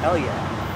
Hell yeah.